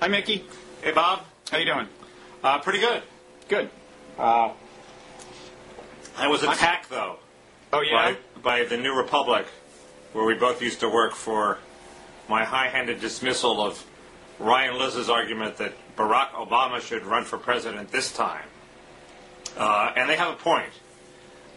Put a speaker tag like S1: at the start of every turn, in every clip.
S1: Hi, Mickey.
S2: Hey, Bob.
S1: How you doing?
S2: Uh, pretty good.
S1: Good.
S2: I was attacked, though,
S1: Oh yeah.
S2: by, by the New Republic, where we both used to work for my high-handed dismissal of Ryan Lizza's argument that Barack Obama should run for president this time. Uh, and they have a point.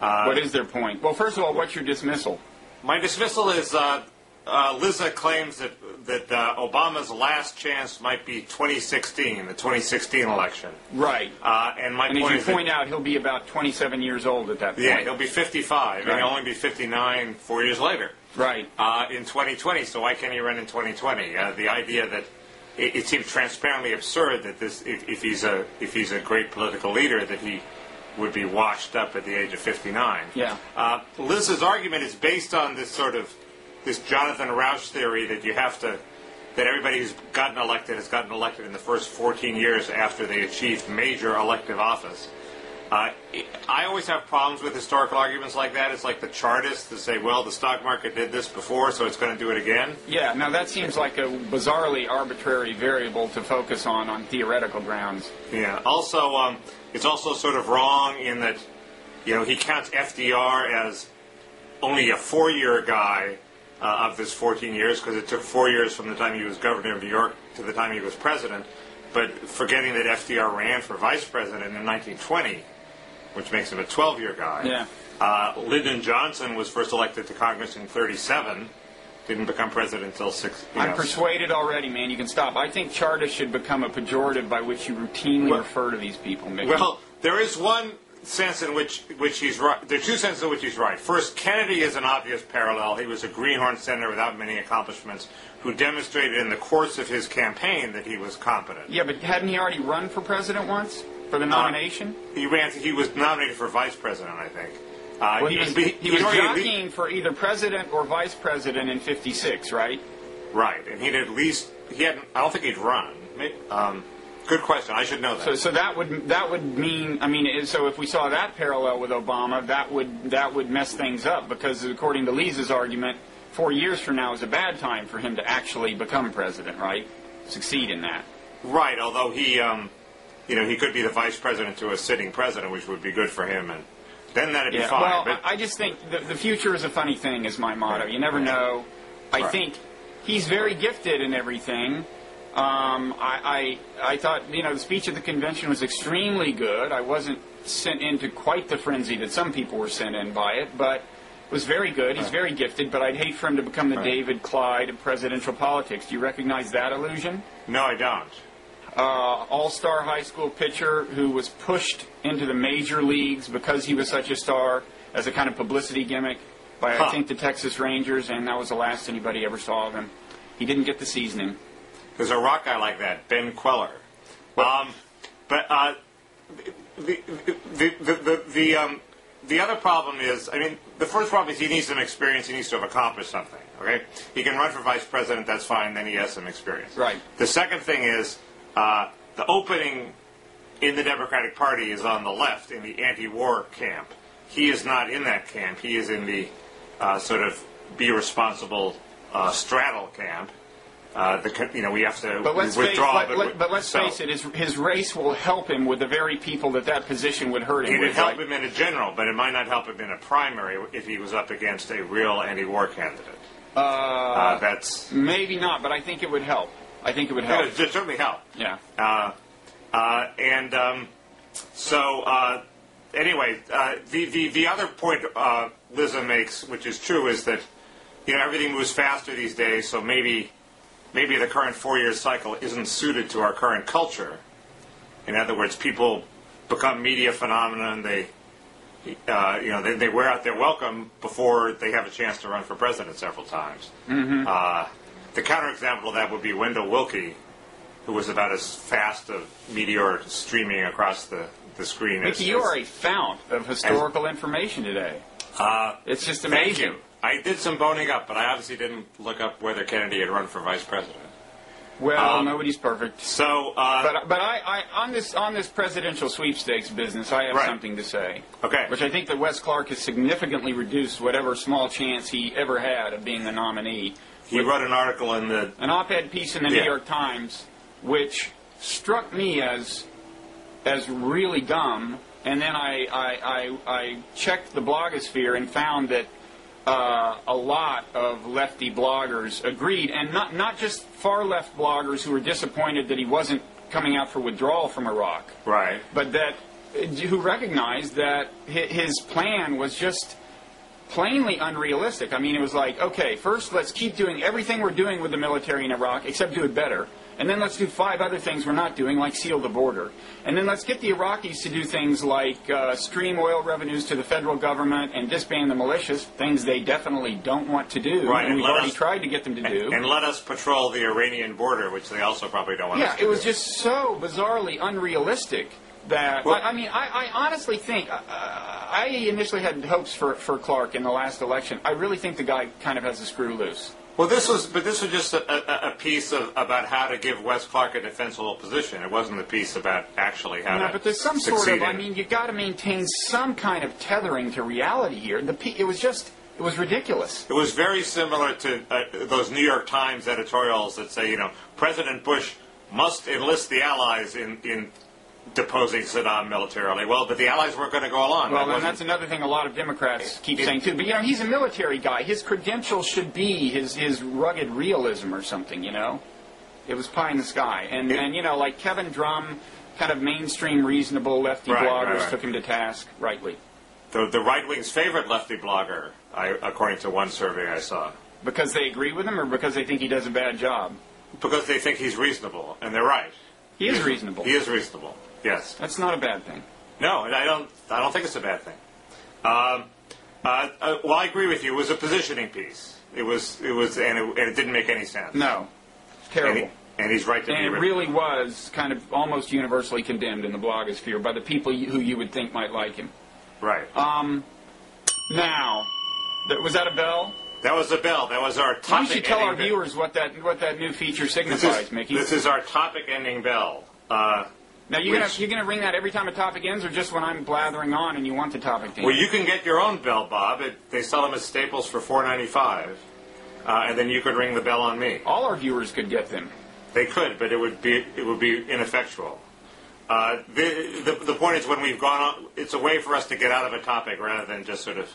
S1: what is their point? Well, first of all, what's your dismissal?
S2: My dismissal is uh, uh, Lizza claims that that uh, Obama's last chance might be 2016, the 2016 election.
S1: Right.
S2: Uh, and my
S1: and as
S2: point
S1: you
S2: is that-
S1: point out, he'll be about 27 years old at that point.
S2: Yeah, he'll be 55, and he'll only be 59 four years later
S1: Right.
S2: uh, in 2020. So why can't he run in 2020? Uh, the idea that it, it seems transparently absurd that this, if, if he's a if he's a great political leader, that he would be washed up at the age of 59.
S1: Yeah.
S2: Uh, Lizza's argument is based on this sort of this Jonathan Rauch theory that you have to that everybody who's gotten elected has gotten elected in the first 14 years after they achieved major elective office. Uh, I always have problems with historical arguments like that. It's like the Chartists to say, well, the stock market did this before, so it's going to do it again.
S1: Yeah. Now that seems like a bizarrely arbitrary variable to focus on on theoretical grounds.
S2: Yeah. Also, um, it's also sort of wrong in that, you know, he counts FDR as only a four-year guy uh, of this 14 years because it took four years from the time he was governor of New York to the time he was president. But forgetting that FDR ran for vice president in 1920, which makes him a 12-year guy.
S1: Yeah.
S2: Uh, Lyndon Johnson was first elected to Congress in 37. Didn't become president until six.
S1: I'm
S2: know,
S1: persuaded already, man. You can stop. I think Chartist should become a pejorative by which you routinely
S2: Well-
S1: refer to these people, Mickey.
S2: Well, there is one sense in which which he's right. There are two senses in which he's right. First, Kennedy is an obvious parallel. He was a greenhorn senator without many accomplishments who demonstrated in the course of his campaign that he was competent.
S1: yeah, but hadn't he already run for president once for the nomination?
S2: He ran. He was nominated for vice president, I think. Uh,
S1: Well, he was,
S2: he-
S1: he was jockeying for either president or vice president in '56, right?
S2: right, and he'd at least he hadn't. I don't think he'd run. Um, good question. I should know that.
S1: So, so that would that would mean, I mean, it- so if we saw that parallel with Obama, that would that would mess things up because according to Lizza's argument, four years from now is a bad time for him to actually become president, right? Succeed in that.
S2: Right, although he, um, you know, he could be the vice president to a sitting president, which would be good for him, and then that'd be
S1: Yeah.
S2: fine.
S1: well,
S2: but
S1: I I just think the, the future is a funny thing, is my motto. You never know. I
S2: Right.
S1: think he's very gifted in everything. Um, I, I I thought you know the speech at the convention was extremely good. I wasn't sent into quite the frenzy that some people were sent in by it, but it was very good. He's very gifted, but I'd hate for him to become the. David Clyde of presidential politics. Do you recognize that illusion?
S2: no, I don't.
S1: uh, all-star high school pitcher who was pushed into the major leagues because he was such a star as a kind of publicity gimmick by
S2: Huh.
S1: I think the Texas Rangers, and that was the last anybody ever saw of him. He didn't get the seasoning.
S2: There's a rock guy like that, Ben Kweller. Um, but uh, the, the, the, the, the, um, the other problem is, I mean, the first problem is he needs some experience. He needs to have accomplished something. Okay, he can run for vice president. That's fine. Then he has some experience.
S1: Right.
S2: The second thing is uh, the opening in the Democratic Party is on the left in the anti-war camp. He is not in that camp. He is in the uh, sort of be responsible uh, straddle camp. Uh, the, you know, we have to
S1: But let's face,
S2: withdraw.
S1: let, but let's
S2: so-
S1: face it, his, his race will help him with the very people that that position would hurt him
S2: It would help
S1: right?
S2: him in a general, but it might not help him in a primary if he was up against a real anti-war candidate. Uh, that's
S1: Maybe not, but I think it would help. I think it would
S2: it
S1: help.
S2: would certainly help.
S1: Yeah.
S2: Uh, uh, and um, so, uh, anyway, uh, the, the the other point uh, Lizza makes, which is true, is that you know everything moves faster these days. So maybe maybe the current four-year cycle isn't suited to our current culture. In other words, people become media phenomena, and they. Uh, you know, they, they wear out their welcome before they have a chance to run for president several times. Mm-hmm. Uh, the counterexample of that would be Wendell Willkie, who was about as fast a meteor streaming across the, the screen as.
S1: Mickey, you
S2: as-
S1: are a fount of historical information today.
S2: Uh,
S1: It's just amazing.
S2: I did some boning up, but I obviously didn't look up whether Kennedy had run for vice president.
S1: Well,
S2: Um,
S1: nobody's perfect.
S2: So, uh,
S1: But but I, I on this on this presidential sweepstakes business, I have
S2: Right.
S1: something to say.
S2: Okay.
S1: Which I think that Wes Clark has significantly reduced whatever small chance he ever had of being the nominee.
S2: he wrote an article in the.
S1: An op-ed piece in the
S2: Yeah.
S1: New York Times which struck me as as really dumb. And then I I, I, I checked the blogosphere and found that uh, a lot of lefty bloggers agreed, and not not just far left bloggers who were disappointed that he wasn't coming out for withdrawal from Iraq,
S2: Right.
S1: but that who recognized that his plan was just plainly unrealistic. I mean, it was like, okay, first let's keep doing everything we're doing with the military in Iraq, except do it better. And then let's do five other things we're not doing, like seal the border. And then let's get the Iraqis to do things like uh, stream oil revenues to the federal government and disband the militias, things they definitely don't want to do.
S2: Right,
S1: and
S2: and
S1: we've already
S2: us-
S1: tried to get them to do.
S2: And let us patrol the Iranian border, which they also probably don't want
S1: Yeah, it was
S2: do.
S1: just so bizarrely unrealistic that
S2: Well-
S1: I, I mean, I, I honestly think uh, I initially had hopes for for Clark in the last election. I really think the guy kind of has a screw loose.
S2: Well, this was, but this was just a, a, a piece of about how to give Wes Clark a defensible position. It wasn't a piece about actually how
S1: No,
S2: to.
S1: but there's some sort of. I mean, you got to maintain some kind of tethering to reality here. The it was just it was ridiculous.
S2: It was very similar to uh, those New York Times editorials that say, you know, President Bush must enlist the Allies in, in deposing Saddam militarily. Well, but the Allies weren't going to go along.
S1: Well,
S2: That
S1: and that's another thing a lot of Democrats keep
S2: It-
S1: saying too. But you know, he's a military guy. His credentials should be his his rugged realism or something. You know, it was pie in the sky. And
S2: It-
S1: and you know, like Kevin Drum, kind of mainstream, reasonable lefty
S2: Right,
S1: bloggers
S2: right, right.
S1: took him to task rightly
S2: the, the right wing's favorite lefty blogger, I, according to one survey I saw,
S1: because they agree with him or because they think he does a bad job.
S2: because they think he's reasonable, and they're right.
S1: He is reasonable.
S2: He is reasonable. Yes.
S1: That's not a bad thing.
S2: No, and I don't. I don't think it's a bad thing. Um, uh, uh, well, I agree with you. It was a positioning piece. It was. It was, and it, and it didn't make any sense.
S1: No,
S2: And,
S1: terrible.
S2: he, and he's right to
S1: And
S2: be.
S1: it really was kind of almost universally condemned in the blogosphere by the people who you would think might like him.
S2: right.
S1: Um, now, was that a bell?
S2: that was the bell. That was our topic.
S1: Why don't you tell our viewers what that what that new feature
S2: This
S1: signifies,
S2: is,
S1: Mickey?
S2: this is our topic ending bell. Uh,
S1: now you're gonna you're gonna ring that every time a topic ends, or just when I'm blathering on and you want the topic to end?
S2: well, you can get your own bell, Bob. It, they sell them at Staples for four ninety five, uh, and then you could ring the bell on me.
S1: All our viewers could get them.
S2: They could, but it would be it would be ineffectual. Uh, the, the the point is when we've gone on, it's a way for us to get out of a topic rather than just sort of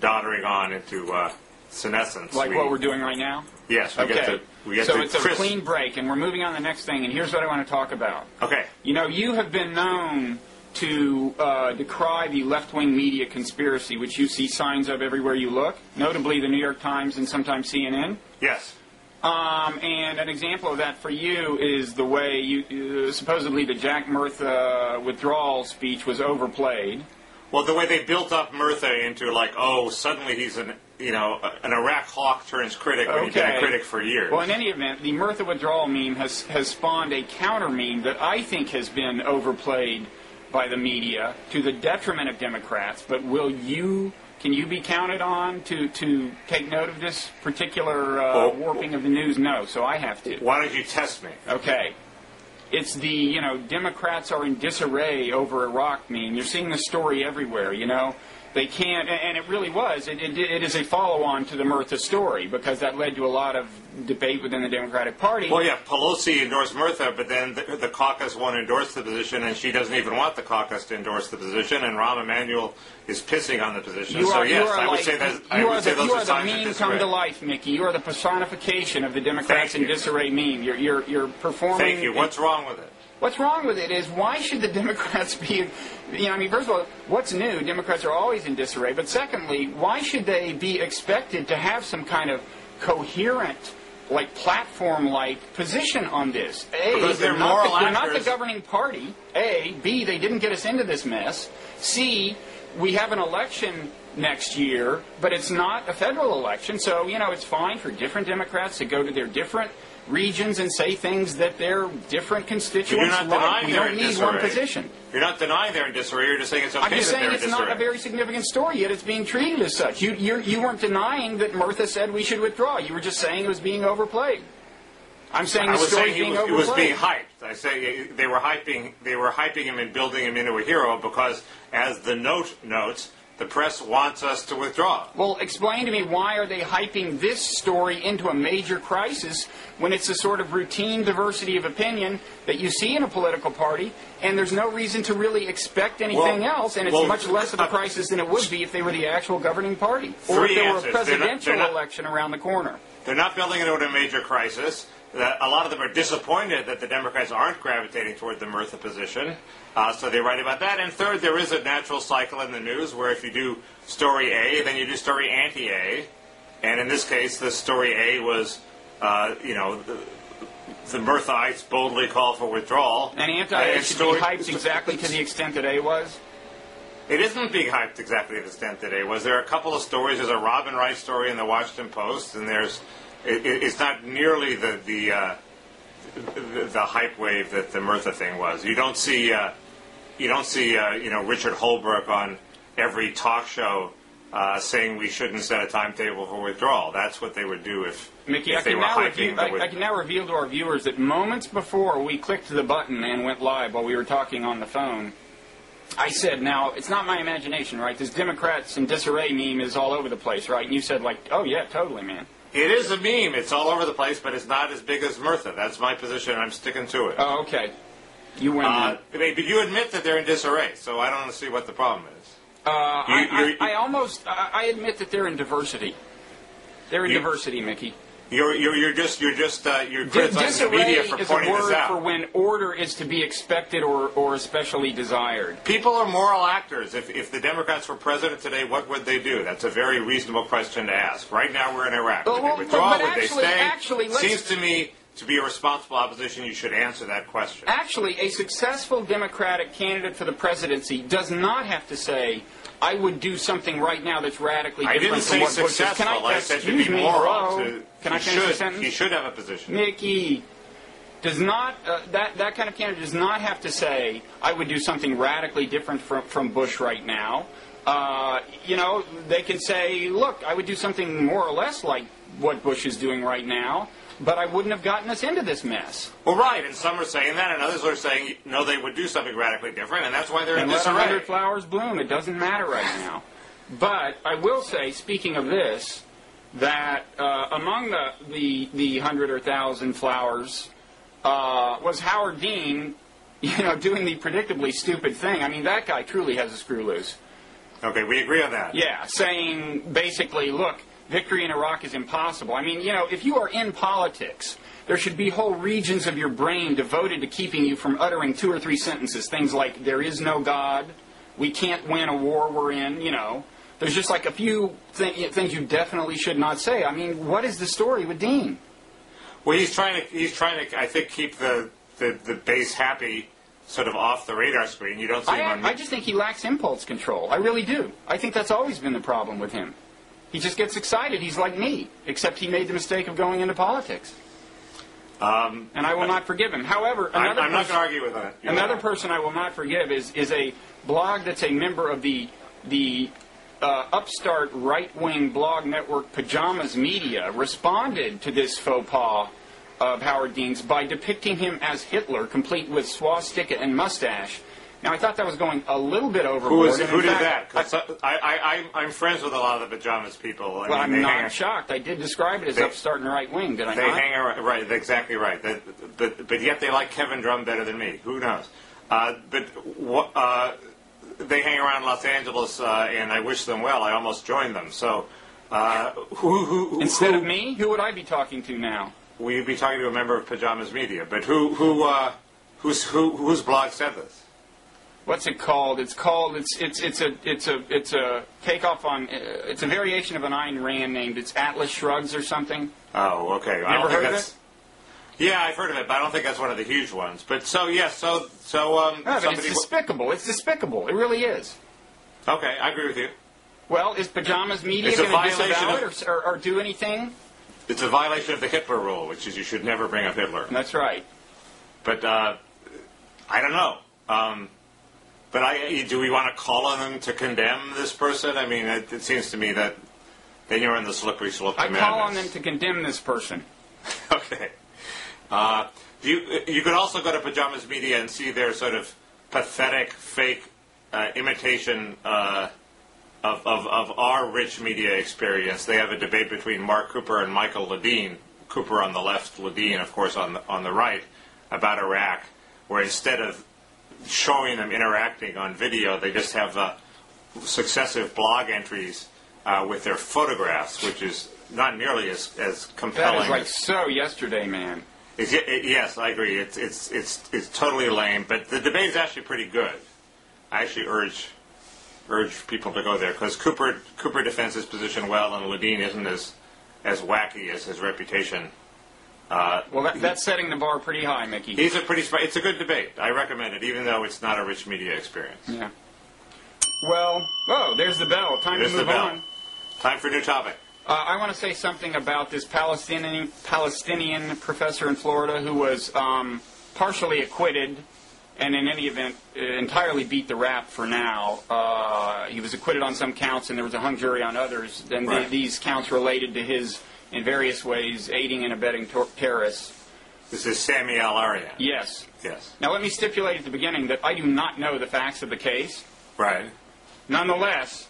S2: doddering on into uh, senescence.
S1: Like
S2: We-
S1: what we're doing right now.
S2: yes, we
S1: Okay.
S2: get to we get
S1: so
S2: to
S1: it's a
S2: crisp-
S1: clean break, and we're moving on to the next thing. And here's what I want to talk about.
S2: Okay,
S1: You know, you have been known to uh, decry the left-wing media conspiracy, which you see signs of everywhere you look, notably the New York Times and sometimes CNN.
S2: yes,
S1: Um, and an example of that for you is the way you uh, supposedly the Jack Murtha withdrawal speech was overplayed.
S2: Well, the way they built up Murtha into like, oh, suddenly he's an you know an Iraq hawk turns critic when he's been a critic for years.
S1: Well, in any event, the Murtha withdrawal meme has has spawned a counter meme that I think has been overplayed by the media to the detriment of Democrats. But will you? Can you be counted on to, to take note of this particular uh,
S2: Oh.
S1: warping of the news? No, so I have to.
S2: Why don't you test me?
S1: Okay. It's the, you know, Democrats are in disarray over Iraq meme. You're seeing the story everywhere, you know. They can't, and it really was. It, it, it is a follow-on to the Murtha story because that led to a lot of debate within the Democratic Party.
S2: Well, yeah, Pelosi endorsed Murtha, but then the, the caucus won't endorse the position, and she doesn't even want the caucus to endorse the position, and Rahm Emanuel is pissing on the position.
S1: You
S2: so
S1: are,
S2: yes,
S1: are
S2: I would
S1: like,
S2: say that I
S1: are
S2: would say
S1: the,
S2: those
S1: you
S2: are
S1: are the meme come to life, Mickey. You are the personification of the Democrats in disarray meme. You're, you're, you're performing.
S2: Thank you. What's wrong with it?
S1: What's wrong with it is why should the Democrats be, you know, I mean, first of all, what's new? Democrats are always in disarray. But secondly, why should they be expected to have some kind of coherent, like platform-like position on this? A,
S2: Because they're
S1: not,
S2: moral
S1: the, they're not the governing party. A, B, they didn't get us into this mess. C, we have an election next year, but it's not a federal election, so you know it's fine for different Democrats to go to their different regions and say things that their different constituents
S2: You're not
S1: like.
S2: denying
S1: We
S2: they're
S1: don't
S2: in
S1: need
S2: disarray.
S1: one position.
S2: You're not denying they're in disarray. You're just saying it's okay
S1: I'm just
S2: that
S1: saying
S2: they're
S1: it's
S2: in
S1: not
S2: disarray.
S1: a very significant story yet. It's being treated as such. You, you're, you weren't denying that Murtha said we should withdraw. You were just saying it was being overplayed. I'm saying
S2: I
S1: the
S2: was
S1: story's
S2: saying he
S1: being
S2: was, it
S1: overplayed.
S2: was being hyped. I say they were hyping. They were hyping him and building him into a hero because, as the note notes, the press wants us to withdraw.
S1: Well, explain to me why are they hyping this story into a major crisis when it's a sort of routine diversity of opinion that you see in a political party, and there's no reason to really expect anything
S2: Well-
S1: else, and it's
S2: well,
S1: much less of a
S2: uh,
S1: crisis than it would be if they were the actual governing party or if there were a
S2: answers. They're not-
S1: presidential
S2: they're not-
S1: election around the corner.
S2: They're not building it into a major crisis. A lot of them are disappointed that the Democrats aren't gravitating toward the Murtha position, uh, so they write about that. And third, there is a natural cycle in the news where if you do story A, then you do story anti-A, and in this case, the story A was, uh, you know, the, the boldly call for withdrawal.
S1: And
S2: Uh,
S1: anti-A
S2: and
S1: should
S2: story-
S1: be hyped exactly to the extent that A was.
S2: It isn't being hyped exactly to the extent it was. There are a couple of stories. There's a Robin Wright story in the Washington Post, and there's it, it- it's not nearly the the, uh, the the hype wave that the Murtha thing was. You don't see uh, you don't see uh, you know Richard Holbrooke on every talk show uh, saying we shouldn't set a timetable for withdrawal. That's what they would do if,
S1: Mickey,
S2: if
S1: I
S2: they were hyping
S1: review,
S2: the
S1: I, I can now reveal to our viewers that moments before we clicked the button and went live while we were talking on the phone, I said, now, it's not my imagination, right? This Democrats in disarray meme is all over the place, right? And you said, like, oh, yeah, totally, man.
S2: It is a meme. It's all over the place, but it's not as big as Murtha. That's my position. and I'm sticking to it.
S1: Oh, okay. You win.
S2: Uh, but you admit that they're in disarray, so I don't see what the problem is.
S1: Uh, I,
S2: you-
S1: I,
S2: you're-
S1: I almost, I, I admit that they're in diversity. They're in
S2: You-
S1: diversity, Mickey.
S2: You're, you're, you're just you're just uh, you're criticizing the media for
S1: is a
S2: pointing this
S1: word
S2: out.
S1: for when order is to be expected or, or especially desired.
S2: People are moral actors. If, if the Democrats were president today, what would they do? That's a very reasonable question to ask. Right now, we're in Iraq. Would
S1: Well,
S2: they withdraw?
S1: but
S2: would they stay?
S1: actually,
S2: Seems to me to be a responsible opposition. You should answer that question.
S1: Actually, a successful Democratic candidate for the presidency does not have to say, I would do something right now that's radically
S2: I
S1: different
S2: didn't
S1: from
S2: say
S1: what Bush. Can I,
S2: I said
S1: excuse
S2: be
S1: me,
S2: moral.
S1: hello?
S2: To,
S1: Can I finish the
S2: should,
S1: sentence?
S2: He should have a position.
S1: Mickey does not uh, that that kind of candidate does not have to say I would do something radically different from from Bush right now. Uh, you know, they can say, look, I would do something more or less like what Bush is doing right now, but I wouldn't have gotten us into this mess.
S2: Well, right, and some are saying that, and others are saying no, they would do something radically different, and that's why they're
S1: and
S2: in
S1: let
S2: disarray.
S1: hundred flowers bloom. It doesn't matter right now. But I will say, speaking of this, that uh, among the, the the hundred or thousand flowers uh, was Howard Dean, you know, doing the predictably stupid thing. I mean, that guy truly has a screw loose.
S2: Okay, we agree on that.
S1: Yeah, saying basically, look, victory in Iraq is impossible. I mean, you know, if you are in politics, there should be whole regions of your brain devoted to keeping you from uttering two or three sentences. Things like, there is no God, we can't win a war we're in, you know. There's just like a few th- things you definitely should not say. I mean, what is the story with Dean?
S2: Well, he's trying to he's trying to I think keep the the, the base happy sort of off the radar screen. You don't see him on.
S1: I, I just think he lacks impulse control. I really do. I think that's always been the problem with him. He just gets excited. He's like me, except he made the mistake of going into politics.
S2: um,
S1: and I will not forgive him. However, another
S2: I'm not
S1: person,
S2: going to argue with that. You're
S1: another
S2: right.
S1: person I will not forgive is is a blog that's a member of the the uh, upstart right wing blog network Pajamas Media responded to this faux pas of Howard Dean's by depicting him as Hitler, complete with swastika and mustache. Now I thought that was going a little bit overboard.
S2: Who, is,
S1: and
S2: who
S1: in
S2: did
S1: fact,
S2: that? 'Cause I, I, I, I'm friends with a lot of the pajamas people. I
S1: Well,
S2: mean,
S1: I'm
S2: they
S1: not
S2: hang,
S1: shocked. I did describe it as
S2: They-
S1: upstart and right wing, did I
S2: They
S1: not?
S2: hang around, right? Exactly right. That, but, but yet they like Kevin Drum better than me. Who knows? Uh, but what, uh, they hang around Los Angeles, uh, and I wish them well. I almost joined them. So, uh, who, who, who
S1: Instead of me, who would I be talking to now?
S2: you be talking to a member of Pajamas Media? But who, who, uh, who's, who, whose blog said this?
S1: What's it called? It's called it's it's it's a it's a it's a takeoff on it's a variation of an Ayn Rand named it's Atlas Shrugs or something.
S2: Oh, okay. I
S1: Never
S2: don't think
S1: heard of it?
S2: Yeah, I've heard of it, but I don't think that's one of the huge ones. But so yes, so so um,
S1: No, but it's despicable. It's despicable. It really is.
S2: okay, I agree with you.
S1: Well, is pajamas media going to disavow it or, or, or do anything?
S2: It's a violation of the Hitler rule, which is you should never bring up Hitler.
S1: That's right.
S2: But uh, I don't know. Um, but I, do we want to call on them to condemn this person? I mean, it, it seems to me that then you're in the slippery slope.
S1: I
S2: to
S1: call on them to condemn this person.
S2: Okay. Uh, you you could also go to Pajamas Media and see their sort of pathetic, fake uh, imitation uh, of, of, of our rich media experience, they have a debate between Mark Cooper and Michael Ledeen, Cooper on the left, Ledeen, of course, on the, on the right, about Iraq, where instead of showing them interacting on video, they just have uh, successive blog entries uh, with their photographs, which is not nearly as, as
S1: That
S2: compelling.
S1: is like so yesterday, man.
S2: it's, it, yes, I agree. It's, it's, it's, it's totally lame, but the debate is actually pretty good. I actually urge urge people to go there because Cooper Cooper defends his position well, and Ledeen isn't as as wacky as his reputation. Uh,
S1: Well, that, that's setting the bar pretty high, Mickey.
S2: he's a pretty. It's a good debate. I recommend it, even though it's not a rich media experience.
S1: Yeah. Well, oh, there's the bell. Time
S2: There's
S1: to
S2: the
S1: move
S2: bell.
S1: on.
S2: Time for a new topic.
S1: Uh, I want to say something about this Palestinian Palestinian professor in Florida who was um, partially acquitted, and in any event, uh, entirely beat the rap for now. Uh, he was acquitted on some counts, and there was a hung jury on others. And the- these counts related to his, in various ways, aiding and abetting tor- terrorists.
S2: This is Sami Al
S1: Yes.
S2: Yes.
S1: Now, let me stipulate at the beginning that I do not know the facts of the case.
S2: Right.
S1: Nonetheless,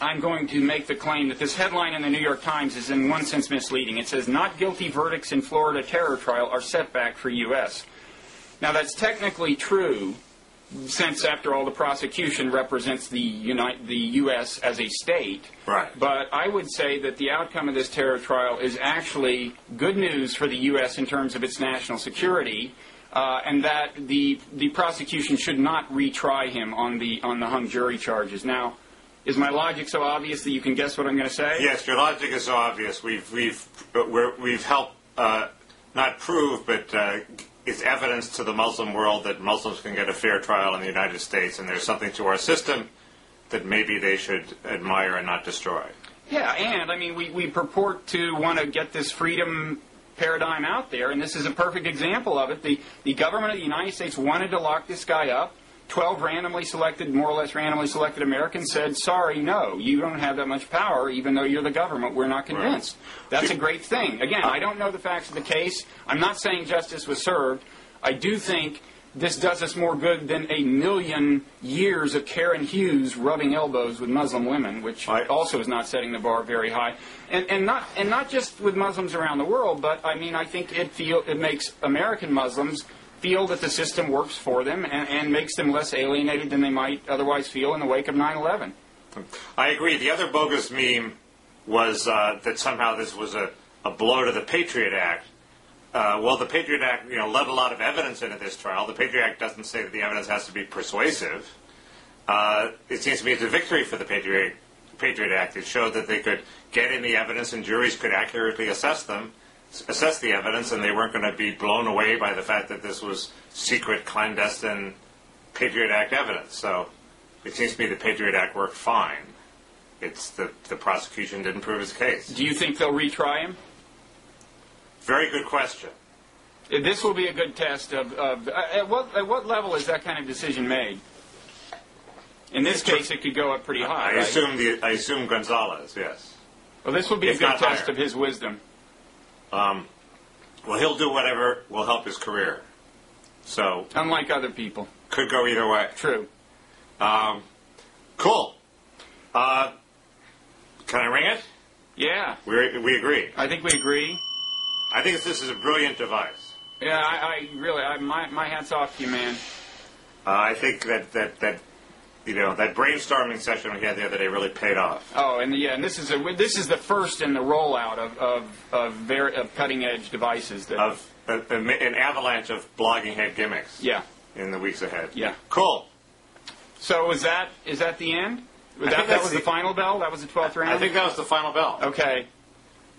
S1: I'm going to make the claim that this headline in the New York Times is in one sense misleading. It says, Not guilty verdicts in Florida terror trial are setback for U.S. Now, that's technically true, since, after all, the prosecution represents the, the U.S. as a state.
S2: Right.
S1: But I would say that the outcome of this terror trial is actually good news for the U.S. in terms of its national security, uh, and that the the prosecution should not retry him on the on the hung jury charges. Now, is my logic so obvious that you can guess what I'm going to say?
S2: Yes, your logic is so obvious. We've we've we're, we've helped uh, not prove, but uh, it's evidence to the Muslim world that Muslims can get a fair trial in the United States, and there's something to our system that maybe they should admire and not destroy.
S1: Yeah, and I mean, we, we purport to want to get this freedom paradigm out there, and this is a perfect example of it. The, the government of the United States wanted to lock this guy up. Twelve randomly selected, more or less randomly selected Americans said, sorry, no, you don't have that much power, even though you're the government. We're not convinced. That's a great thing. Again, I don't know the facts of the case. I'm not saying justice was served. I do think this does us more good than a million years of Karen Hughes rubbing elbows with Muslim women, which
S2: I-
S1: also is not setting the bar very high, and and not and not just with Muslims around the world, but I mean I think it feel it makes American Muslims feel that the system works for them and, and makes them less alienated than they might otherwise feel in the wake of 9/11.
S2: I agree. The other bogus meme was uh, that somehow this was a, a blow to the Patriot Act. Uh, well, the Patriot Act, you know, let a lot of evidence into this trial. The Patriot Act doesn't say that the evidence has to be persuasive. Uh, it seems to me it's a victory for the Patriot Patriot Act. It showed that they could get in the evidence and juries could accurately assess them, assess the evidence, and they weren't going to be blown away by the fact that this was secret, clandestine Patriot Act evidence. So it seems to me the Patriot Act worked fine. It's the the prosecution didn't prove his case.
S1: Do you think they'll retry him?
S2: Very good question.
S1: This will be a good test of, of uh, at what at what level is that kind of decision made? In this case, it could go up pretty high.
S2: I
S1: right?
S2: assume the I assume Gonzales. Yes.
S1: Well, this will be a good test
S2: higher.
S1: of his wisdom.
S2: Um, well, he'll do whatever will help his career. So
S1: Unlike other people.
S2: could go either way.
S1: True.
S2: Um, cool. Uh, can I ring it?
S1: Yeah,
S2: We we agree.
S1: I think we agree.
S2: I think this is a brilliant device.
S1: Yeah, I, I really, I, my, my hat's off to you, man.
S2: Uh, I think that, that that you know that brainstorming session we had the other day really paid off.
S1: Oh, and yeah, and this is a this is the first in the rollout of of of, very, of cutting edge devices. That,
S2: Of a, a, an avalanche of blogging head gimmicks
S1: yeah.
S2: in the weeks ahead.
S1: Yeah.
S2: Cool.
S1: So is that is that the end? That that was the,
S2: the-
S1: final bell? That was the twelfth round.
S2: I think that was the final bell.
S1: Okay.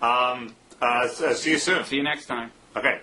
S2: Um, uh, uh, see you soon.
S1: See you next time.
S2: Okay.